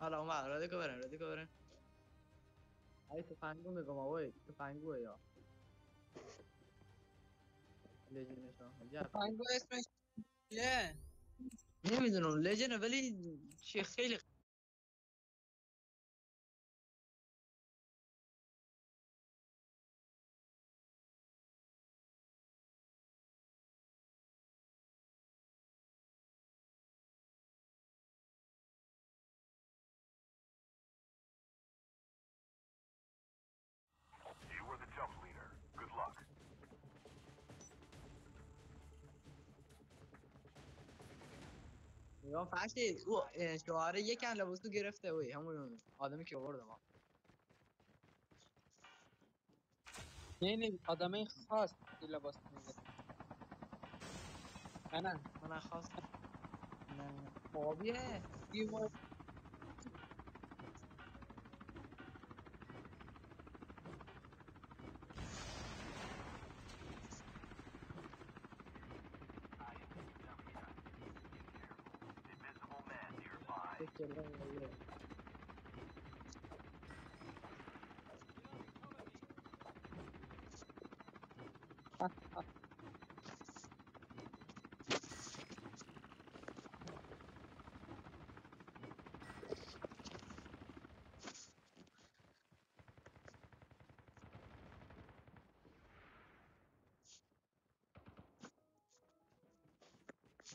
حالا اومد رادی که برن رادی که برن ای تفنگو میگم اوی تفنگوه یا لجنشان عجب پنگو اسمش چیه نمی‌دونم لجنه ولی چی خیلی یا فرشید او شوهر یکن لباسو گرفته. اوی همون آدمی که آوردم یعنی آدمه خاص این لباس میگه نه من خواست نه خوابیه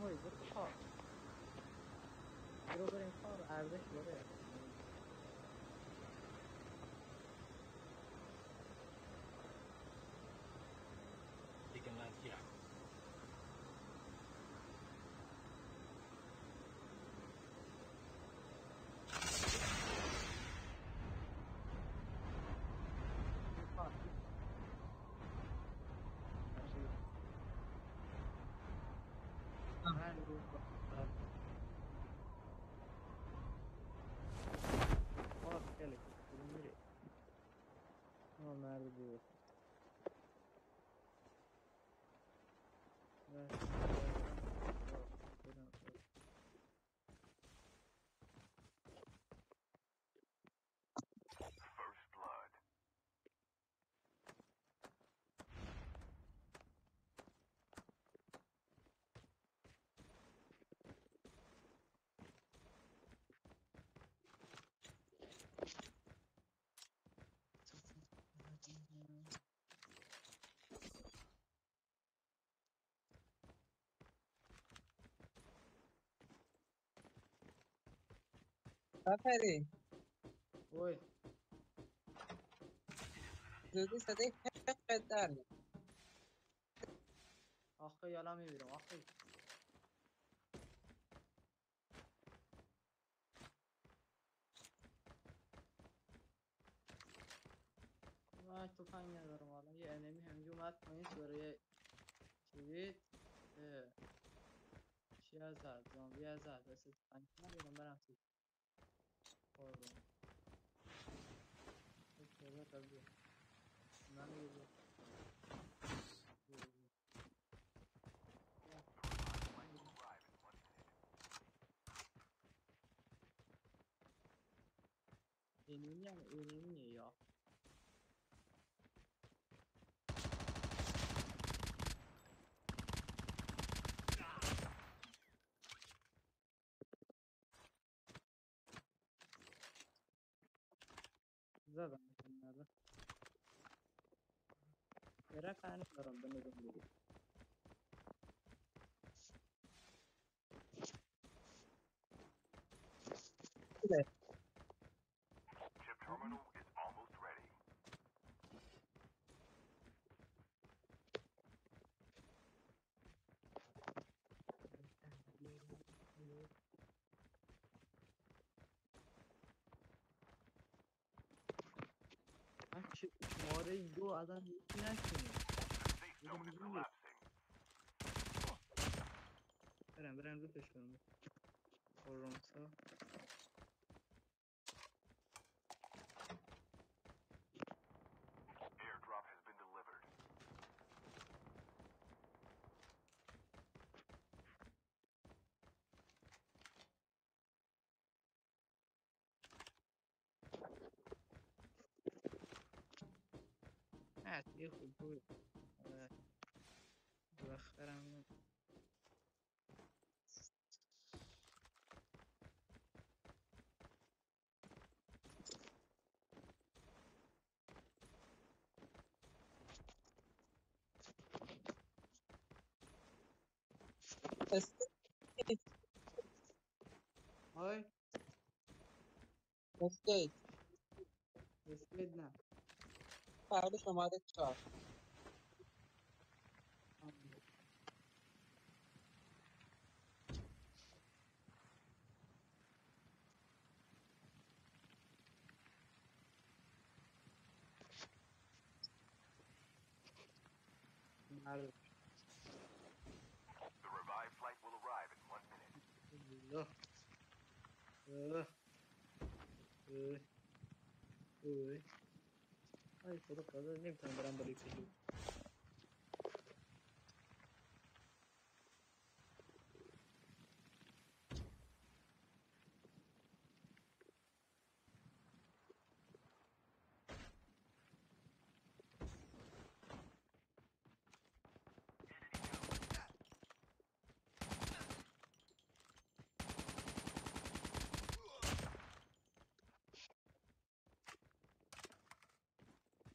بریم فار موی برو بریم فار ارزش داره Jangan lupa. Oh, gelin. Bunun biri. Ama nerede bu? سفری اوی زودی صدای حقت در. آخه یالا میبیرم آخه. من تفنگ ندارم حالا. یه انمی همینجا اومد پایین سوره چیزید. چی از زد زامبی از زد دست تفنگ ندارم برم تو. Orada. Ne kaldı? Nane yedi. Enemy yani enemy ya. Era fan from the middle movie. Chip terminal is almost ready. Açık, oraya adam. Ne açıyor? Kendimizi vuruyoruz. Eren, Eren de peşlerinde. Korumsa. Evet, iyi. Mistake. Mistake other. The revived flight will arrive in one minute. Uy. Uy. Ay, puto, puto. Ne bir tane barambara yükseltiyorum.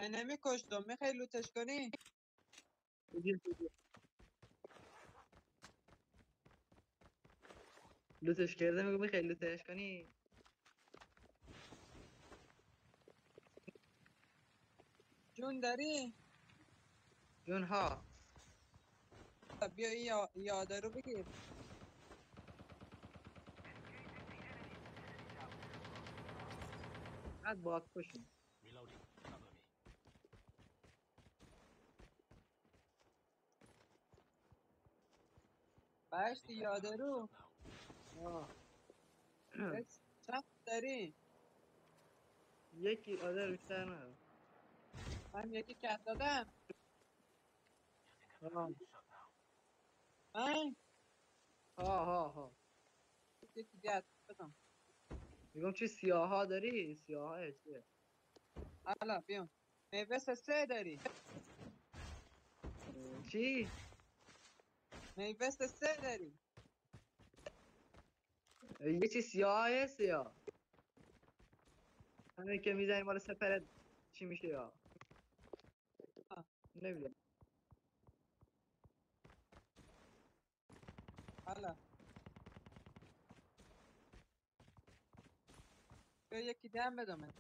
کلی انمی کشتم می‌خوای لوتش کنی. بگیر بگیر. لوتش کرده میگو می‌خوای لوتش کنی؟ جون داری؟ جون ها. بیا این یا- یاده رو بگیر. بعد باید کشیم بشت یاده رو. چند داری یکی آده بیشتر نه. من یکی کت دادم. من؟ ها ها ها یکی دیگه دادم. میگم چی سیاه ها داری؟ سیاه ها چیه؟ حالا بیام. میوه سه داری. چی؟ میوه سه داری یه چی سیاه سیاه همین که می‌زنی مال سپرت چی میشه یا. نمی‌دونم حالا یکی هم بدم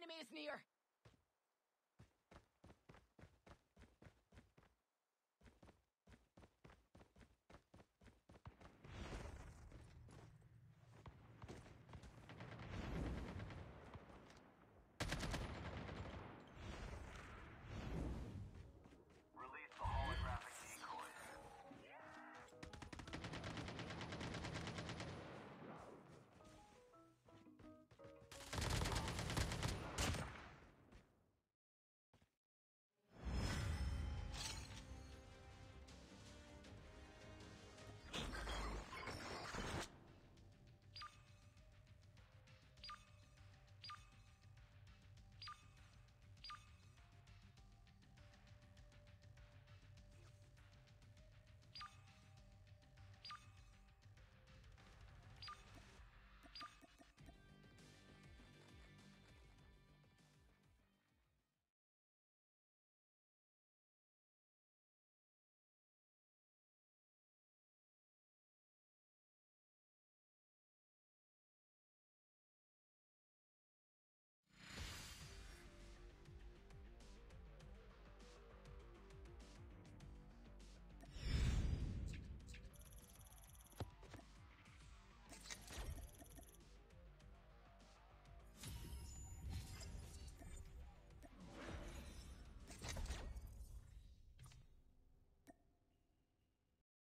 enemy is near!